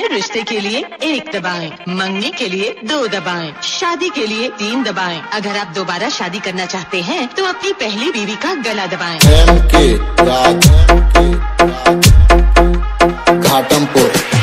नए रिश्ते के लिए एक दबाएँ, मंगनी के लिए दो दबाएँ, शादी के लिए तीन दबाएँ। अगर आप दोबारा शादी करना चाहते हैं तो अपनी पहली बीवी का गला दबाएँ। घाटमपुर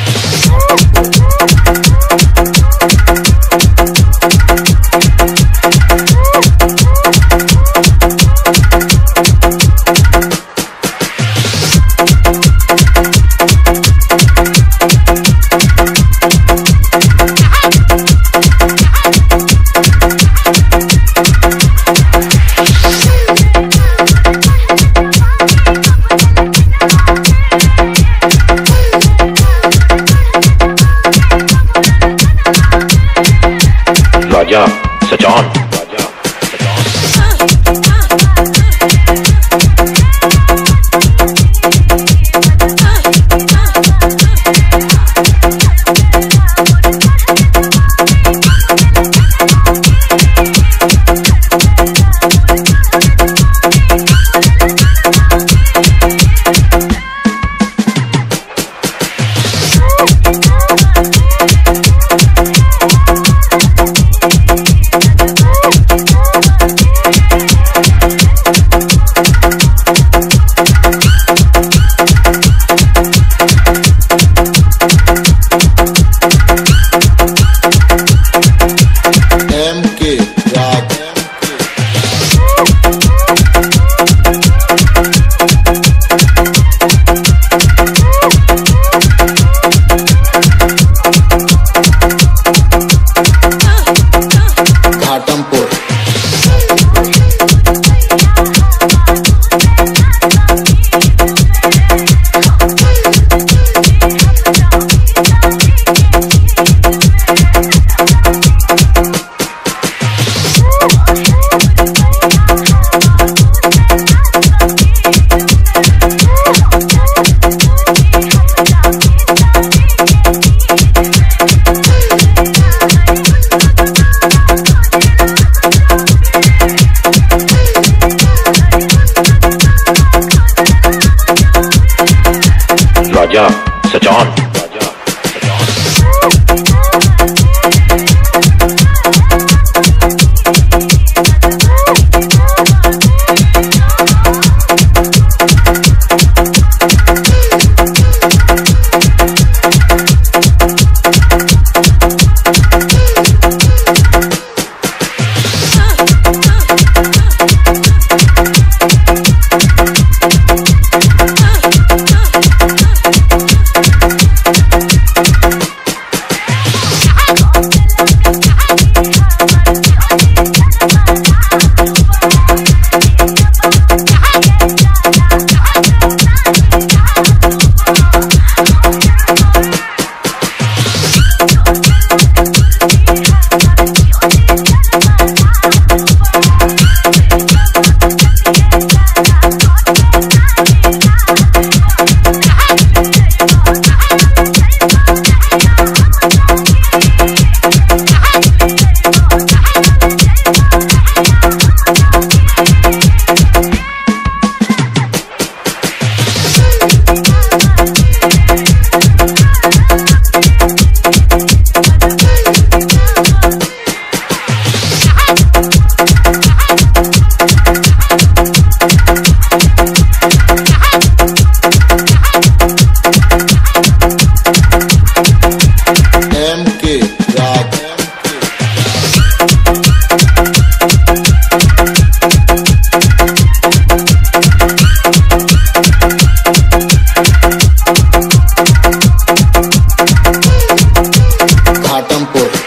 job. घाटमपुर